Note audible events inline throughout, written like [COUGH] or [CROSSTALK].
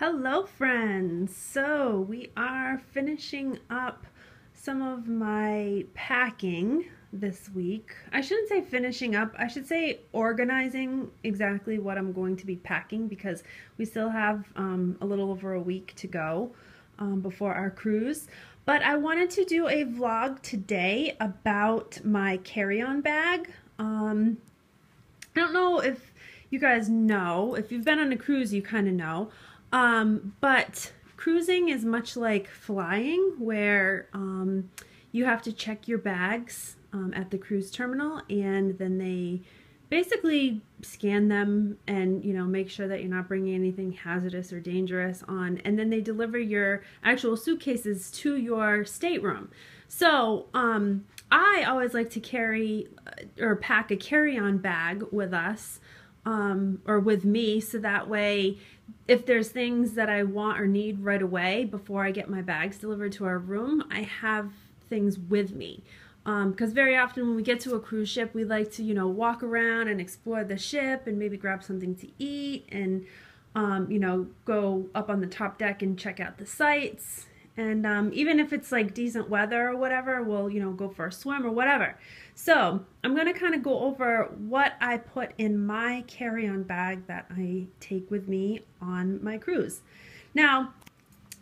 Hello friends! So we are finishing up some of my packing this week. I shouldn't say finishing up, I should say organizing exactly what I'm going to be packing because we still have um, a little over a week to go um, before our cruise. But I wanted to do a vlog today about my carry-on bag. Um, I don't know if you guys know, if you've been on a cruise you kind of know, um, but cruising is much like flying, where um, you have to check your bags um, at the cruise terminal, and then they basically scan them and you know make sure that you're not bringing anything hazardous or dangerous on and then they deliver your actual suitcases to your stateroom. So um, i always like to carry uh, or pack a carry-on bag with us um, or with me so that way if there's things that I want or need right away before I get my bags delivered to our room, I have things with me. Because um, very often when we get to a cruise ship, we like to, you know, walk around and explore the ship and maybe grab something to eat and, um, you know, go up on the top deck and check out the sights and um, even if it's like decent weather or whatever, we'll, you know, go for a swim or whatever. So I'm going to kind of go over what I put in my carry-on bag that I take with me on my cruise. Now,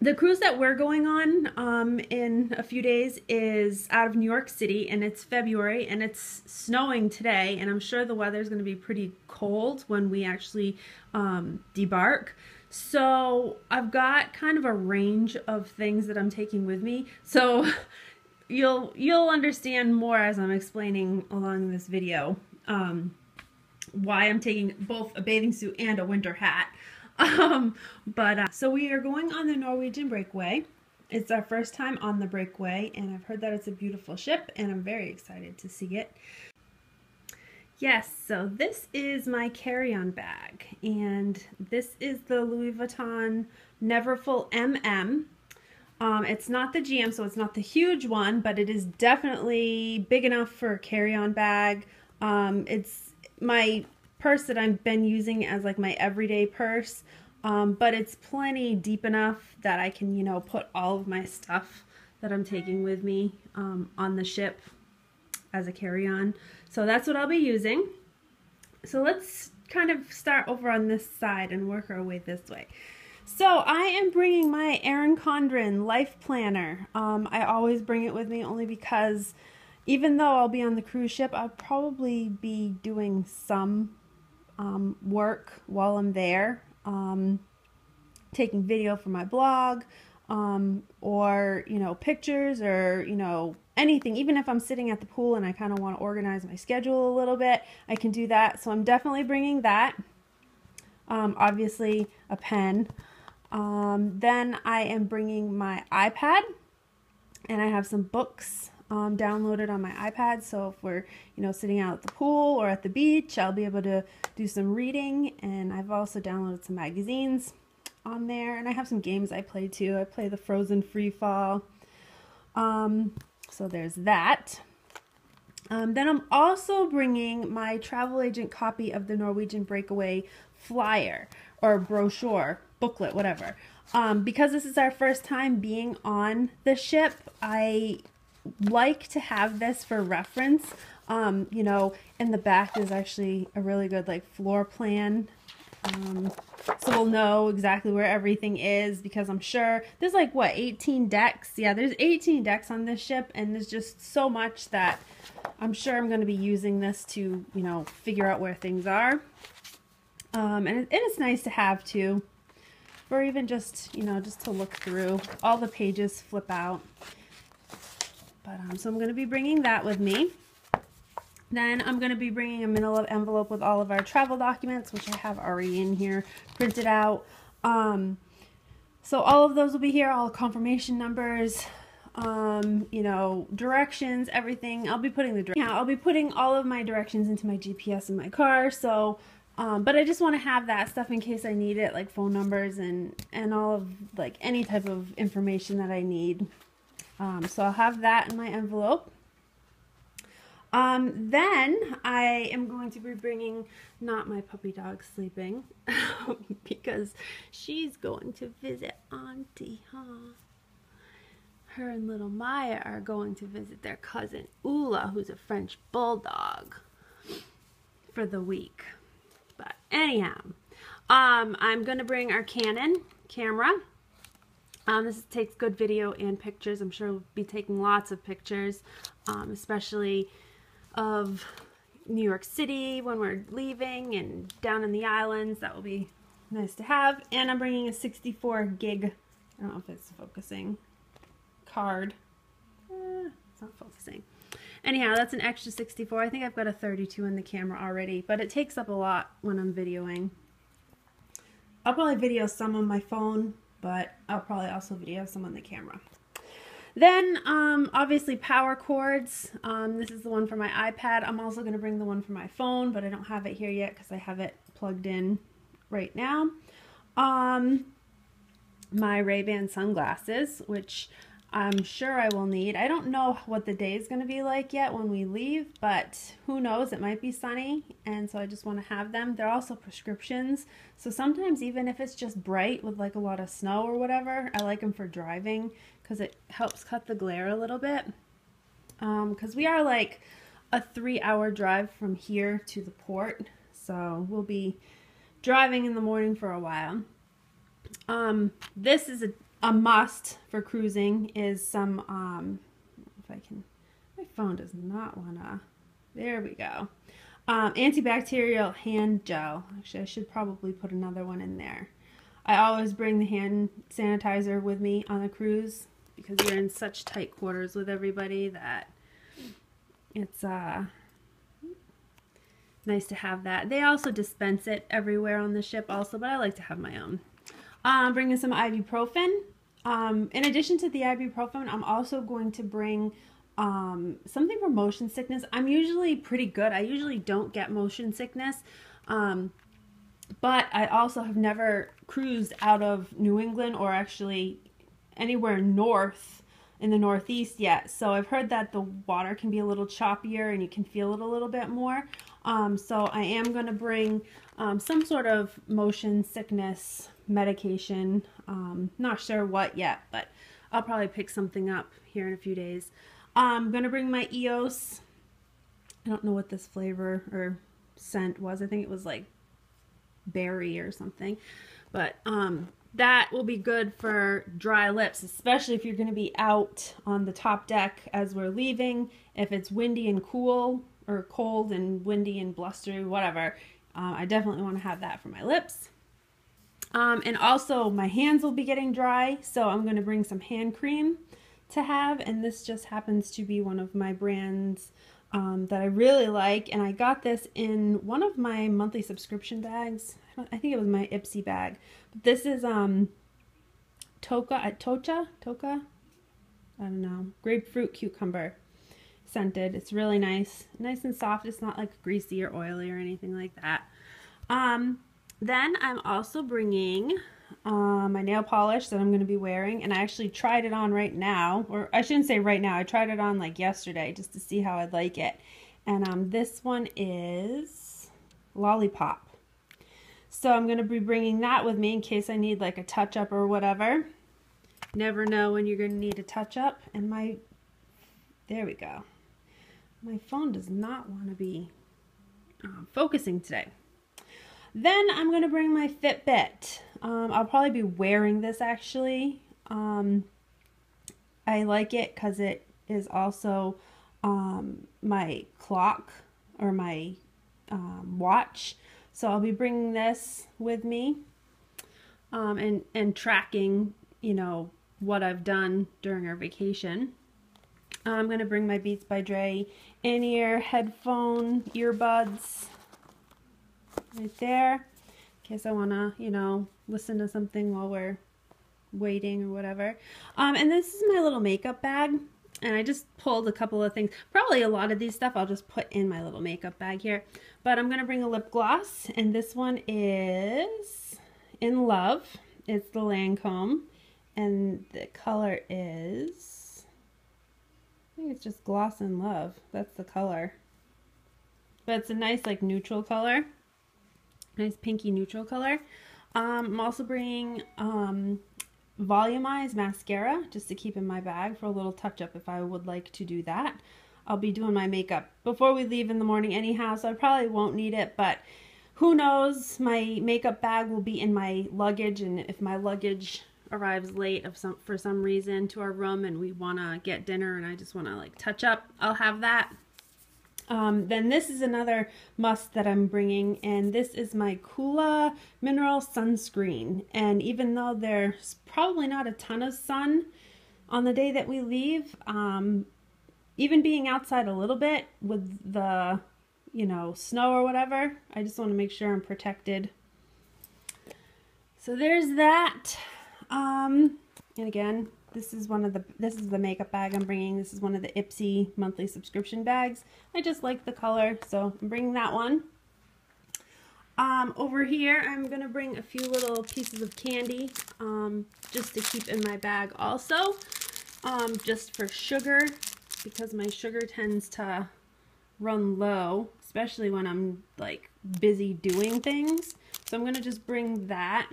the cruise that we're going on um, in a few days is out of New York City and it's February and it's snowing today and I'm sure the weather is going to be pretty cold when we actually um, debark. So I've got kind of a range of things that I'm taking with me. So [LAUGHS] you'll you'll understand more as I'm explaining along this video um, why I'm taking both a bathing suit and a winter hat. [LAUGHS] Um, but uh, so we are going on the Norwegian Breakaway. It's our first time on the Breakaway and I've heard that it's a beautiful ship and I'm very excited to see it. Yes, so this is my carry-on bag, and this is the Louis Vuitton Neverfull MM. Um, it's not the GM, so it's not the huge one, but it is definitely big enough for a carry-on bag. Um, it's my purse that I've been using as like my everyday purse, um, but it's plenty deep enough that I can, you know, put all of my stuff that I'm taking with me um, on the ship as a carry-on. So that's what I'll be using. So let's kind of start over on this side and work our way this way. So I am bringing my Erin Condren Life Planner. Um, I always bring it with me only because even though I'll be on the cruise ship, I'll probably be doing some um, work while I'm there. Um, taking video for my blog, um, or, you know, pictures or, you know, anything, even if I'm sitting at the pool and I kind of want to organize my schedule a little bit, I can do that. So I'm definitely bringing that. Um, obviously, a pen. Um, then I am bringing my iPad and I have some books um, downloaded on my iPad. So if we're, you know, sitting out at the pool or at the beach, I'll be able to do some reading. And I've also downloaded some magazines on there. And I have some games I play too. I play the Frozen Free Fall. Um, so there's that. Um, then I'm also bringing my travel agent copy of the Norwegian Breakaway flyer or brochure, booklet, whatever. Um, because this is our first time being on the ship, I like to have this for reference. Um, you know, in the back is actually a really good like floor plan um, so we'll know exactly where everything is because I'm sure there's like, what, 18 decks? Yeah, there's 18 decks on this ship and there's just so much that I'm sure I'm going to be using this to, you know, figure out where things are. Um, and, it, and it's nice to have too, or even just, you know, just to look through. All the pages flip out. But, um, so I'm going to be bringing that with me. Then I'm going to be bringing a manila envelope with all of our travel documents, which I have already in here printed out. Um, so all of those will be here, all confirmation numbers, um, you know, directions, everything. I'll be putting the yeah, I'll be putting all of my directions into my GPS in my car. So, um, but I just want to have that stuff in case I need it, like phone numbers and and all of like any type of information that I need. Um, so I'll have that in my envelope. Um, then I am going to be bringing, not my puppy dog sleeping, [LAUGHS] because she's going to visit Auntie, huh? Her and little Maya are going to visit their cousin Ula, who's a French bulldog, for the week. But anyhow, um, I'm going to bring our Canon camera. Um, this takes good video and pictures. I'm sure we'll be taking lots of pictures, um, especially of New York City when we're leaving and down in the islands. That will be nice to have. And I'm bringing a 64 gig, I don't know if it's focusing, card. Eh, it's not focusing. Anyhow, that's an extra 64. I think I've got a 32 in the camera already, but it takes up a lot when I'm videoing. I'll probably video some on my phone, but I'll probably also video some on the camera. Then, um, obviously, power cords. Um, this is the one for my iPad. I'm also going to bring the one for my phone, but I don't have it here yet because I have it plugged in right now. Um, my Ray-Ban sunglasses, which I'm sure I will need. I don't know what the day is going to be like yet when we leave, but who knows? It might be sunny, and so I just want to have them. They're also prescriptions, so sometimes even if it's just bright with like a lot of snow or whatever, I like them for driving because it helps cut the glare a little bit. Because um, we are like a three hour drive from here to the port. So we'll be driving in the morning for a while. Um, this is a, a must for cruising is some, um, if I can, my phone does not want to, there we go. Um, antibacterial hand gel. Actually, I should probably put another one in there. I always bring the hand sanitizer with me on a cruise because you're in such tight quarters with everybody that it's uh, nice to have that. They also dispense it everywhere on the ship also, but I like to have my own. Um, bringing some ibuprofen. Um, in addition to the ibuprofen, I'm also going to bring um, something for motion sickness. I'm usually pretty good. I usually don't get motion sickness. Um, but I also have never cruised out of New England or actually anywhere north in the northeast yet. So I've heard that the water can be a little choppier and you can feel it a little bit more. Um, so I am going to bring um, some sort of motion sickness medication. Um, not sure what yet, but I'll probably pick something up here in a few days. I'm going to bring my EOS. I don't know what this flavor or scent was. I think it was like berry or something. But um, that will be good for dry lips, especially if you're going to be out on the top deck as we're leaving. If it's windy and cool, or cold and windy and blustery, whatever, uh, I definitely want to have that for my lips. Um, and also, my hands will be getting dry, so I'm going to bring some hand cream to have. And this just happens to be one of my brands um, that I really like. And I got this in one of my monthly subscription bags. I think it was my Ipsy bag. But this is um, Toka, uh, Tocha? Toka? I don't know. Grapefruit cucumber scented. It's really nice. Nice and soft. It's not like greasy or oily or anything like that. Um, then I'm also bringing uh, my nail polish that I'm going to be wearing. And I actually tried it on right now. Or I shouldn't say right now. I tried it on like yesterday just to see how I'd like it. And um, this one is Lollipop. So I'm going to be bringing that with me in case I need like a touch-up or whatever. Never know when you're going to need a touch-up. And my, there we go. My phone does not want to be uh, focusing today. Then I'm going to bring my Fitbit. Um, I'll probably be wearing this actually. Um, I like it because it is also um, my clock or my um, watch. So I'll be bringing this with me um, and, and tracking, you know, what I've done during our vacation. I'm going to bring my Beats by Dre in-ear headphone earbuds right there in case I want to, you know, listen to something while we're waiting or whatever. Um, and this is my little makeup bag. And I just pulled a couple of things. Probably a lot of these stuff I'll just put in my little makeup bag here. But I'm going to bring a lip gloss. And this one is In Love. It's the Lancome. And the color is... I think it's just Gloss in Love. That's the color. But it's a nice like neutral color. Nice pinky neutral color. Um, I'm also bringing um, Volumize mascara just to keep in my bag for a little touch up if I would like to do that. I'll be doing my makeup before we leave in the morning anyhow, so I probably won't need it, but who knows, my makeup bag will be in my luggage, and if my luggage arrives late of some for some reason to our room and we want to get dinner and I just want to like touch up, I'll have that. Um, then this is another must that I'm bringing, and this is my COOLA Mineral Sunscreen. And even though there's probably not a ton of sun on the day that we leave, um, even being outside a little bit with the, you know, snow or whatever, I just want to make sure I'm protected. So there's that. Um, and again, this is one of the, this is the makeup bag I'm bringing. This is one of the Ipsy monthly subscription bags. I just like the color, so I'm bringing that one. Um, over here, I'm going to bring a few little pieces of candy um, just to keep in my bag also, um, just for sugar because my sugar tends to run low, especially when I'm like busy doing things. So I'm going to just bring that.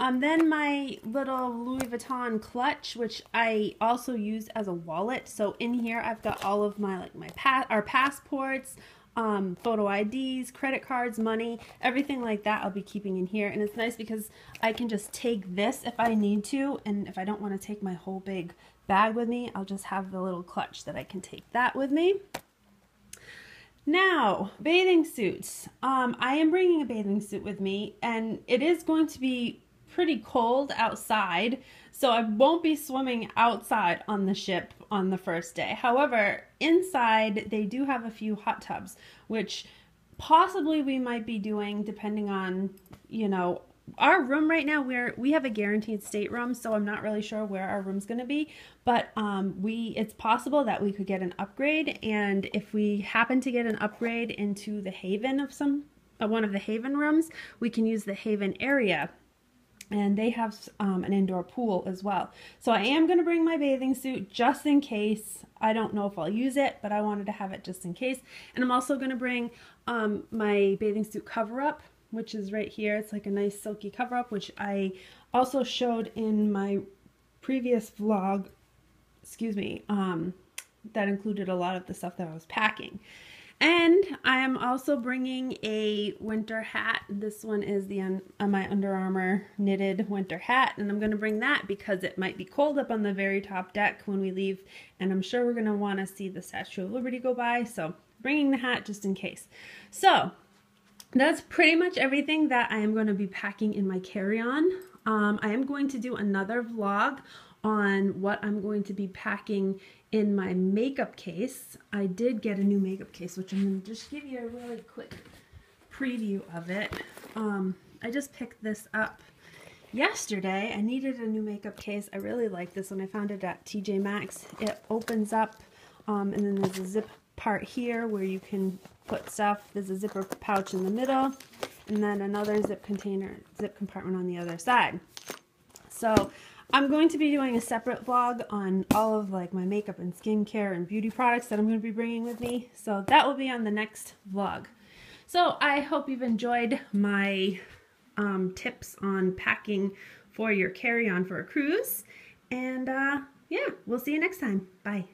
Um, then my little Louis Vuitton clutch, which I also use as a wallet. So in here, I've got all of my like my pa our passports, um, photo IDs, credit cards, money, everything like that I'll be keeping in here. And it's nice because I can just take this if I need to. And if I don't want to take my whole big bag with me, I'll just have the little clutch that I can take that with me. Now, bathing suits. Um, I am bringing a bathing suit with me, and it is going to be pretty cold outside, so I won't be swimming outside on the ship on the first day. However, inside they do have a few hot tubs, which possibly we might be doing depending on, you know, our room right now we're we have a guaranteed stateroom so i'm not really sure where our room's going to be but um we it's possible that we could get an upgrade and if we happen to get an upgrade into the haven of some uh, one of the haven rooms we can use the haven area and they have um, an indoor pool as well. So I am going to bring my bathing suit just in case. I don't know if I'll use it, but I wanted to have it just in case. And I'm also going to bring um, my bathing suit cover up which is right here. It's like a nice silky cover up, which I also showed in my previous vlog, excuse me, um, that included a lot of the stuff that I was packing. And I am also bringing a winter hat. This one is the uh, my Under Armour knitted winter hat. And I'm going to bring that because it might be cold up on the very top deck when we leave. And I'm sure we're going to want to see the Statue of Liberty go by. So bringing the hat just in case. So that's pretty much everything that I am going to be packing in my carry-on. Um, I am going to do another vlog on what I'm going to be packing in my makeup case. I did get a new makeup case, which I'm going to just give you a really quick preview of it. Um, I just picked this up yesterday. I needed a new makeup case. I really like this one. I found it at TJ Maxx. It opens up um, and then there's a zip part here where you can put stuff. There's a zipper pouch in the middle and then another zip container, zip compartment on the other side. So I'm going to be doing a separate vlog on all of like my makeup and skincare and beauty products that I'm going to be bringing with me. So that will be on the next vlog. So I hope you've enjoyed my um, tips on packing for your carry-on for a cruise. And uh, yeah, we'll see you next time. Bye.